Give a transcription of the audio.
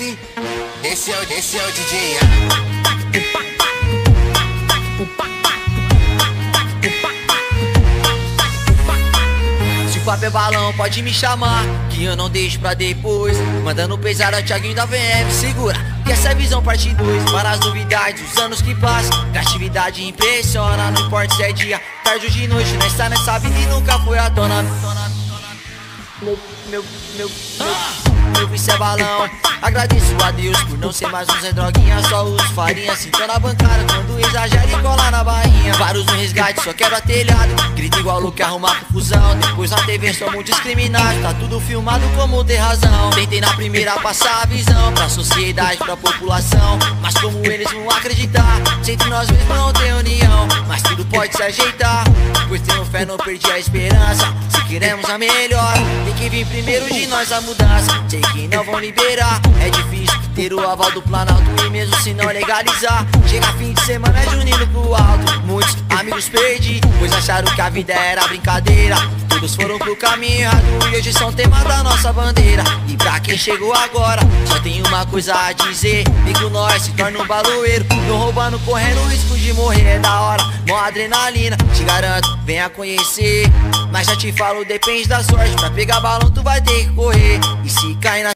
Esse é o DJ. Se o papo é balão, pode me chamar Que eu não deixo pra depois. Mandando pesada, Thiaguinho da VM Segura, que essa é a visão parte 2 Para as novidades, os anos que passam Criatividade impressiona Não importa se é dia, tarde ou de noite Nós tá nessa vida e nunca foi à tona Meu, meu, meu, meu meu é balão. Agradeço a Deus por não ser mais um Zé Droguinha Só uso farinha, sinto na bancada Quando exagera e cola na bainha Vários no resgate, só quebra telhado. Grita igual louco, arrumar confusão. Depois na TV somos discriminados Tá tudo filmado como ter razão. Tentei na primeira passar a visão Pra sociedade, pra população. Mas como eles vão acreditar? Se entre nós mesmos não tem união. Mas tudo pode se ajeitar. Pois tenho fé, não perdi a esperança. Se queremos a melhor que vir primeiro de nós a mudança Sei que não vão liberar. É difícil ter o aval do Planalto E mesmo se não legalizar. Chega fim de semana é junino pro alto. Muitos amigos perdi Pois acharam que a vida era brincadeira. Todos foram pro caminho errado E hoje são tema da nossa bandeira. E pra quem chegou agora Só tem uma coisa a dizer. Com nós, se torna um baloeiro. Não roubando, correndo risco de morrer É da hora, mó adrenalina Te garanto, venha conhecer. Mas já te falo, depende da sorte. Pra pegar balão tu vai ter que correr. E se cair na